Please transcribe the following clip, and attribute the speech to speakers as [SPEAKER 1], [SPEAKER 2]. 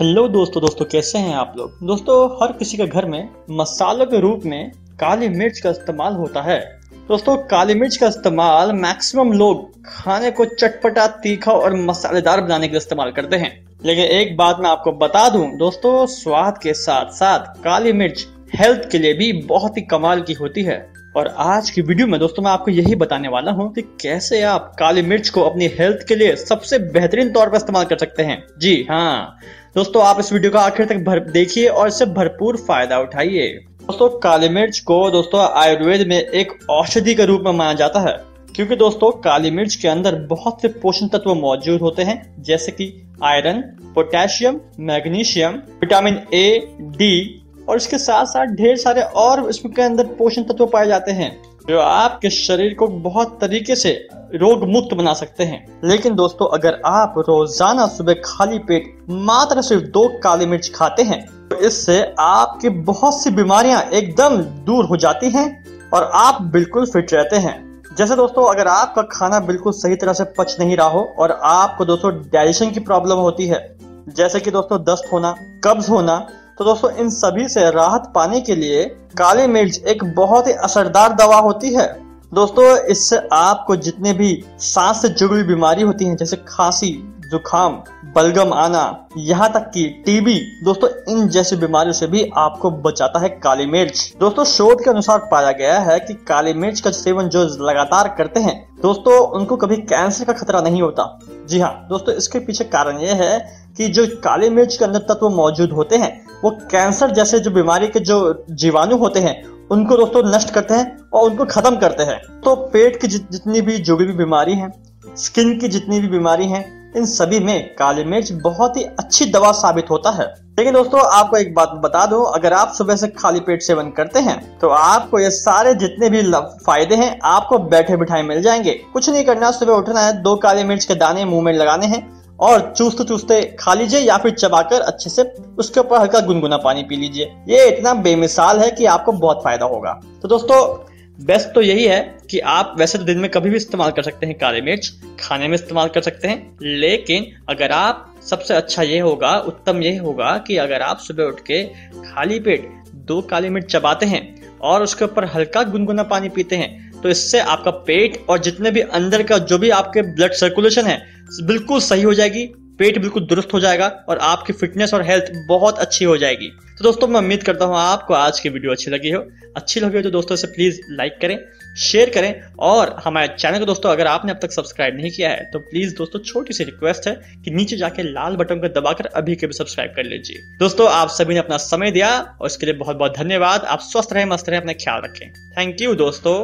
[SPEAKER 1] Hello दोस्तों दोस्तों, कैसे हैं आप लोग? दोस्तों, हर किसी के घर में मसालों के रूप में काली मिर्च का इस्तेमाल होता है। दोस्तों, काली मिर्च का इस्तेमाल मैक्सिमम लोग खाने को चटपटा, तीखा और मसालेदार बनाने के लिए इस्तेमाल करते हैं। लेकिन एक बात मैं आपको बता दूँ, दोस्तों, स्वाद के साथ साथ काली मिर्च हेल्थ के लिए भी बहुत ही कमाल की होती है। और आज की वीडियो में, दोस्तों, मैं आपको यही बताने वाला हूँ कि कैसे आप काली मिर्च को अपनी हेल्थ के लिए सबसे बेहतरीन तौर पर इस्तेमाल कर सकते हैं। जी हाँ दोस्तों, आप इस वीडियो को आखिर तक भर देखिए और इससे भरपूर फ़ायदा उठाइए। दोस्तों, काली मिर्च को, दोस्तों, आयुर्वेद में एक औषधि के रूप में माना जाता है। क्योंकि, दोस्तों, काली मिर्च के अंदर बहुत से पोषण तत्व मौजूद होते हैं, जैसे कि iron, potassium, magnesium, vitamin A, D, और इसके साथ साथ ढेर सारे और इसके अंदर पोषण तत्व पाए जाते हैं। जो आपके शरीर को बहुत तरीके से रोग मुक्त बना सकते हैं। लेकिन दोस्तों, अगर आप रोज़ाना सुबह खाली पेट मात्र सिर्फ़ दो काली मिर्च खाते हैं तो इससे आपकी बहुत सी बीमारियाँ एकदम दूर हो जाती हैं और आप बिल्कुल फिट रहते हैं। जैसे दोस्तों, अगर आपका खाना बिल्कुल सही तरह से पच नहीं रहा हो और आपको दोस्तों डाइजेशन की प्रॉब्लम होती है, जैसे कि दोस्तों दस्त होना, कब्ज होना तो दोस्तों, इन सभी से राहत पाने के लिए काली मिर्च एक बहुत ही असरदार दवा होती है। दोस्तों, इससे आपको जितने भी सांस से जुड़ी बीमारी होती है, जैसे खांसी जुखाम बलगम आना, यहाँ तक कि टीबी, दोस्तों, इन जैसी बीमारियों से भी आपको बचाता है काली मिर्च। दोस्तों, शोध के अनुसार पाया गया है कि काली मिर्च का सेवन जो लगातार करते हैं, दोस्तों, उनको कभी कैंसर का खतरा नहीं होता। जी हाँ दोस्तों, इसके पीछे कारण ये है कि जो काली मिर्च के अंदर तत्व मौजूद होते हैं, वो कैंसर जैसे जो बीमारी के जो जीवाणु होते हैं, उनको दोस्तों नष्ट करते हैं और उनको खत्म करते हैं। तो पेट की जितनी भी, जो भी बीमारी है, स्किन की जितनी भी बीमारी है, इन सभी में काली मिर्च बहुत ही अच्छी दवा साबित होता है। लेकिन दोस्तों, आपको एक बात बता दो, अगर आप सुबह से खाली पेट सेवन करते हैं तो आपको ये सारे जितने भी फ़ायदे हैं, आपको बैठे बिठाए मिल जाएँगे। कुछ नहीं करना, सुबह उठना है, दो काले मिर्च के दाने मुँह में लगाने हैं और चूसते चूसते खा लीजिए या फिर चबाकर अच्छे से उसके ऊपर हल्का गुनगुना पानी पी लीजिए। ये इतना बेमिसाल है कि आपको बहुत फ़ायदा होगा। तो दोस्तों बेस्ट तो यही है कि आप वैसे तो दिन में कभी भी इस्तेमाल कर सकते हैं काली मिर्च, खाने में इस्तेमाल कर सकते हैं, लेकिन अगर आप, सबसे अच्छा ये होगा, उत्तम ये होगा कि अगर आप सुबह उठ के खाली पेट दो काली मिर्च चबाते हैं और उसके ऊपर हल्का गुनगुना पानी पीते हैं तो इससे आपका पेट और जितने भी अंदर का जो भी आपके ब्लड सर्कुलेशन है, बिल्कुल सही हो जाएगी, पेट बिल्कुल दुरुस्त हो जाएगा और आपकी फिटनेस और हेल्थ बहुत अच्छी हो जाएगी। तो दोस्तों, मैं उम्मीद करता हूँ आपको आज की वीडियो अच्छी लगी हो। अच्छी लगी हो तो दोस्तों से प्लीज़ लाइक करें शेयर करें। और हमारे चैनल को दोस्तों, अगर आपने अब तक सब्सक्राइब नहीं किया है तो प्लीज़ दोस्तों, छोटी सी रिक्वेस्ट है कि नीचे जाके लाल बटन को दबाकर अभी के भी सब्सक्राइब कर लीजिए। दोस्तों, आप सभी ने अपना समय दिया और इसके लिए बहुत बहुत धन्यवाद। आप स्वस्थ रहें, मस्त रहे, अपना ख्याल रखें। थैंक यू दोस्तों।